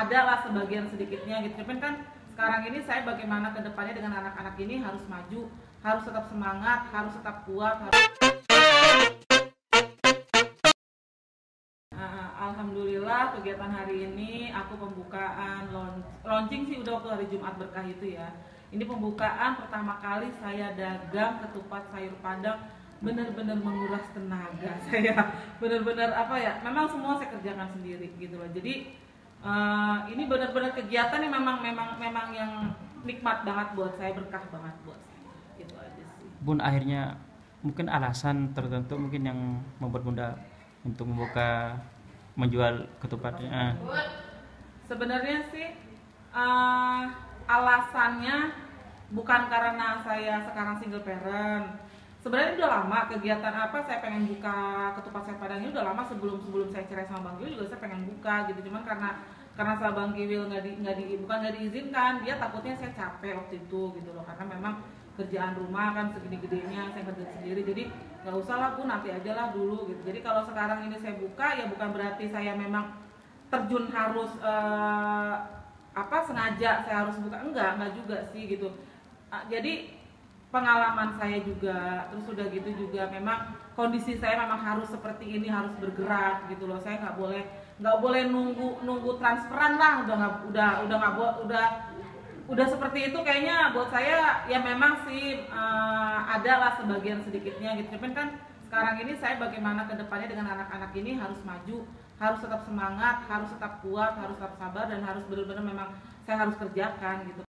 ada lah sebagian sedikitnya gitu. Cuman kan sekarang ini saya bagaimana ke depannya dengan anak-anak ini harus maju harus tetap semangat harus tetap kuat harus Uh, Alhamdulillah kegiatan hari ini aku pembukaan launch- launching sih udah waktu hari Jumat berkah itu ya. Ini pembukaan pertama kali saya dagang ketupat sayur padang benar-benar menguras tenaga saya. Benar-benar apa ya memang semua saya kerjakan sendiri gitu loh. Jadi uh, ini benar-benar kegiatan yang memang memang memang yang nikmat banget buat saya berkah banget buat saya gitu aja sih Bun akhirnya mungkin alasan tertentu mungkin yang membuat bunda untuk membuka menjual ketupatnya. Ah, Sebenarnya sih eh, alasannya bukan karena saya sekarang single parent. Sebenarnya udah lama kegiatan apa saya pengen buka ketupat sayur padang ini udah lama sebelum sebelum saya cerai sama Bang Kiwil juga saya pengen buka gitu. Cuman karena karena sama Bang Kiwil nggak di, nggak di bukan nggak diizinkan dia takutnya saya capek waktu itu gitu loh. Karena memang kerjaan rumah kan segede-gedenya saya kerja sendiri. Jadi nggak usah lah bu nanti aja lah dulu gitu. Jadi kalau sekarang ini saya buka ya bukan berarti saya memang terjun harus eh, apa sengaja saya harus buka. Enggak enggak juga sih gitu. Ah, jadi pengalaman saya juga terus udah gitu juga memang kondisi saya memang harus seperti ini harus bergerak gitu loh. Saya nggak boleh nggak boleh nunggu nunggu transferan lah udah nggak udah udah nggak bo- udah udah seperti itu kayaknya buat saya ya memang sih eh, ada lah sebagian sedikitnya gitu. Cuman kan sekarang ini saya bagaimana ke depannya dengan anak-anak ini harus maju harus tetap semangat harus tetap kuat harus tetap sabar dan harus benar-benar memang saya harus kerjakan gitu